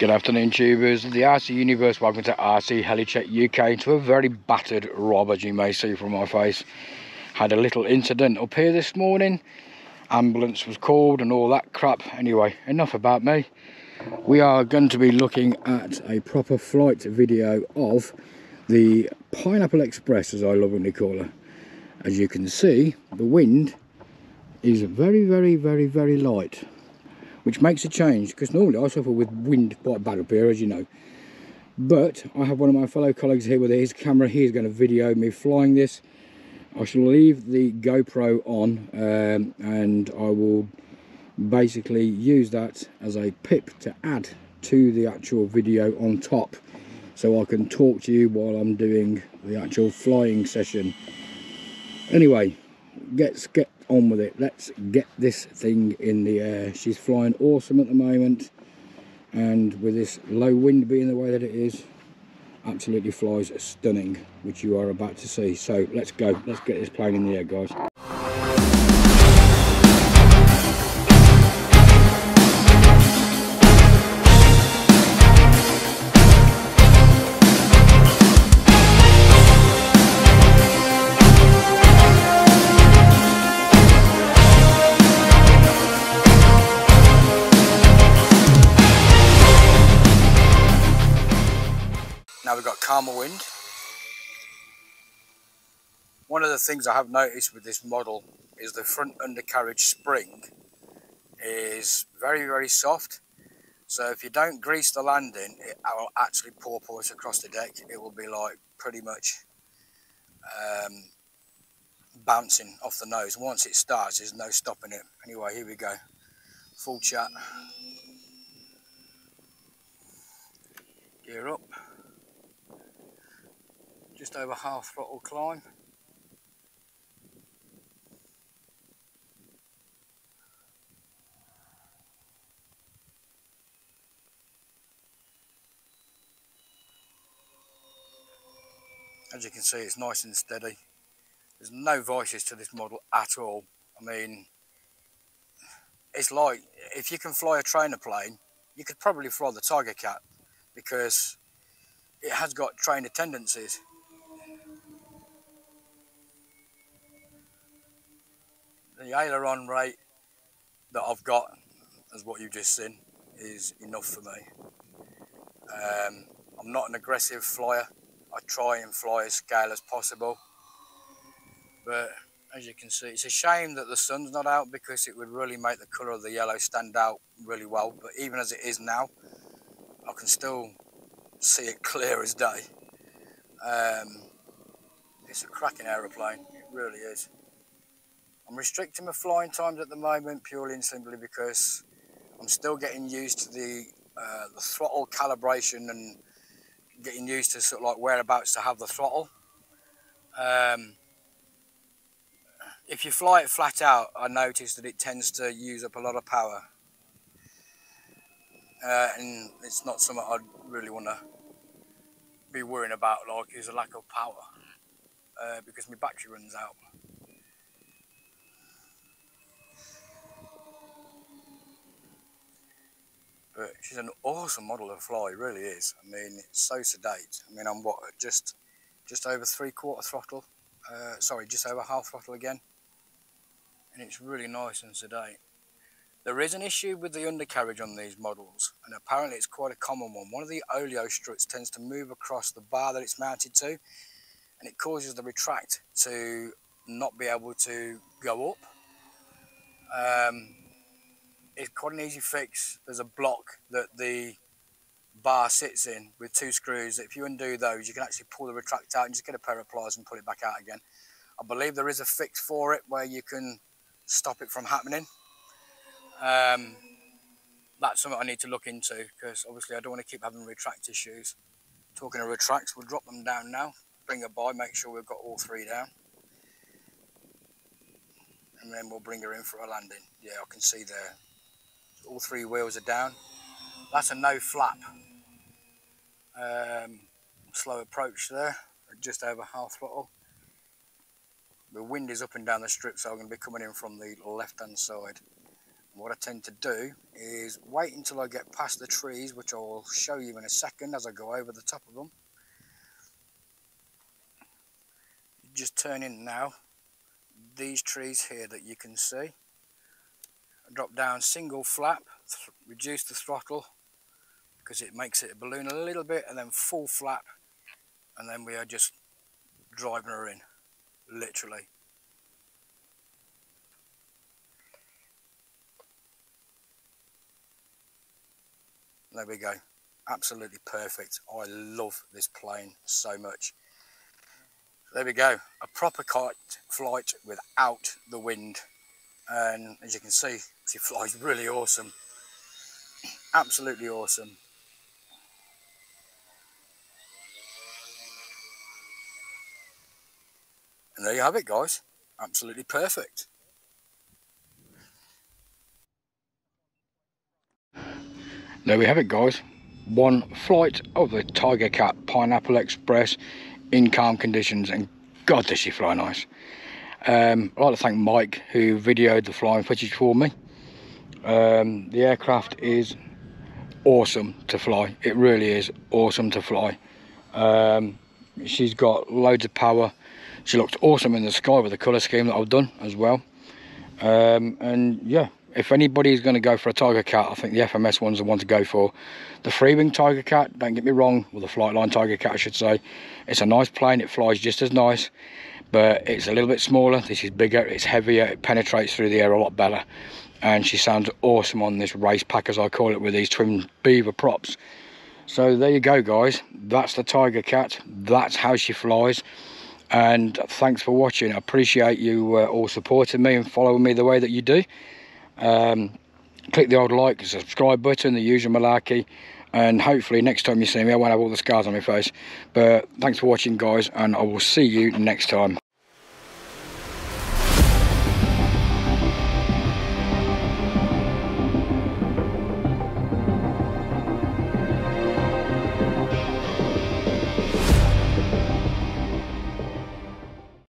Good afternoon tubers, the RC Universe, welcome to RC Helicheck UK, to a very battered Rob as you may see from my face. Had a little incident up here this morning, ambulance was called and all that crap. Anyway, enough about me. We are going to be looking at a proper flight video of the Pineapple Express as I lovingly call her. As you can see, the wind is very, very, very, very light which makes a change because normally I suffer with wind quite bad up here as you know. But I have one of my fellow colleagues here with his camera. He's going to video me flying this. I shall leave the GoPro on um, and I will basically use that as a pip to add to the actual video on top so I can talk to you while I'm doing the actual flying session. Anyway let's get on with it. Let's get this thing in the air. She's flying awesome at the moment. And with this low wind being the way that it is absolutely flies stunning which you are about to see. So let's go. Let's get this plane in the air guys Calmer wind. One of the things I have noticed with this model is the front undercarriage spring is very, very soft. So if you don't grease the landing, it will actually porpoise across the deck. It will be like pretty much um, bouncing off the nose. Once it starts, there's no stopping it. Anyway, here we go. Full chat. Gear up just over half throttle climb. As you can see it's nice and steady. There's no vices to this model at all. I mean, it's like if you can fly a trainer plane, you could probably fly the Tigercat because it has got trainer tendencies. The aileron rate that I've got, as what you've just seen, is enough for me. Um, I'm not an aggressive flyer. I try and fly as scale as possible. But as you can see, it's a shame that the sun's not out because it would really make the colour of the yellow stand out really well. But even as it is now, I can still see it clear as day. Um, it's a cracking aeroplane, it really is. I'm restricting my flying times at the moment purely and simply because I'm still getting used to the, uh, the throttle calibration and getting used to sort of like whereabouts to have the throttle. Um, if you fly it flat out, I notice that it tends to use up a lot of power. Uh, and it's not something I'd really want to be worrying about, like, is a lack of power. Uh, because my battery runs out. But she's an awesome model to fly, really is. I mean, it's so sedate. I mean, I'm what, just just over three quarter throttle, uh, sorry, just over half throttle again. And it's really nice and sedate. There is an issue with the undercarriage on these models, and apparently it's quite a common one. One of the oleo struts tends to move across the bar that it's mounted to, and it causes the retract to not be able to go up. Um, it's quite an easy fix. There's a block that the bar sits in with two screws. If you undo those, you can actually pull the retract out and just get a pair of pliers and pull it back out again. I believe there is a fix for it where you can stop it from happening. Um, that's something I need to look into because obviously I don't want to keep having retract issues. Talking of retracts, we'll drop them down now, bring her by, make sure we've got all three down. And then we'll bring her in for a landing. Yeah, I can see there all three wheels are down. That's a no flap. Um, slow approach there, just over half throttle. The wind is up and down the strip, so I'm going to be coming in from the left hand side. what I tend to do is wait until I get past the trees, which I'll show you in a second as I go over the top of them. Just turn in now, these trees here that you can see. Drop down single flap, reduce the throttle because it makes it a balloon a little bit and then full flap and then we are just driving her in, literally. There we go. Absolutely perfect. I love this plane so much. There we go. A proper kite flight without the wind. And as you can see, she flies really awesome. Absolutely awesome. And there you have it, guys. Absolutely perfect. There we have it, guys. One flight of the Tigercat Pineapple Express in calm conditions. And God, does she fly nice. Um, I'd like to thank Mike, who videoed the flying footage for me. Um, the aircraft is awesome to fly. It really is awesome to fly. Um, she's got loads of power she looked awesome in the sky with the colour scheme that I've done as well. Um, and yeah, if anybody's going to go for a Tigercat, I think the FMS one's the one to go for. The Freewing Tigercat, don't get me wrong, or the Flightline Tigercat I should say. It's a nice plane, it flies just as nice, but it's a little bit smaller. This is bigger, it's heavier, it penetrates through the air a lot better. And she sounds awesome on this race pack, as I call it, with these twin beaver props. So there you go, guys. That's the Tigercat. That's how she flies and thanks for watching i appreciate you uh, all supporting me and following me the way that you do um, click the old like subscribe button the usual malarkey and hopefully next time you see me i won't have all the scars on my face. But thanks for watching guys and i will see you next time